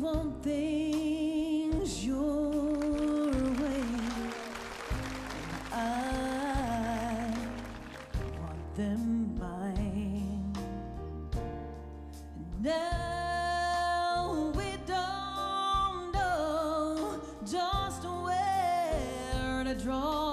want things your way. I want them mine. Now we don't know just where to draw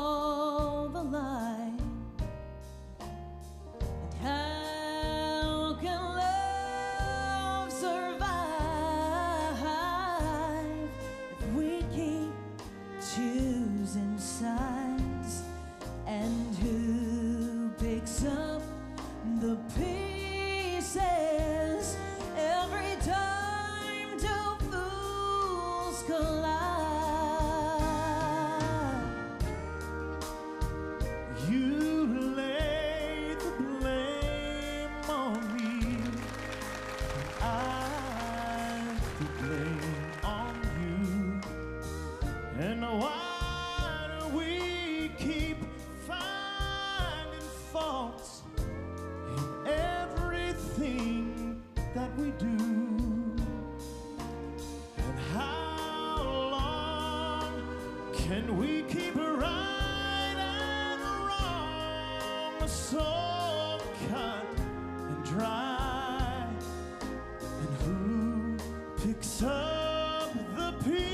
that we do? And how long can we keep right and wrong? So cut and dry. And who picks up the pieces?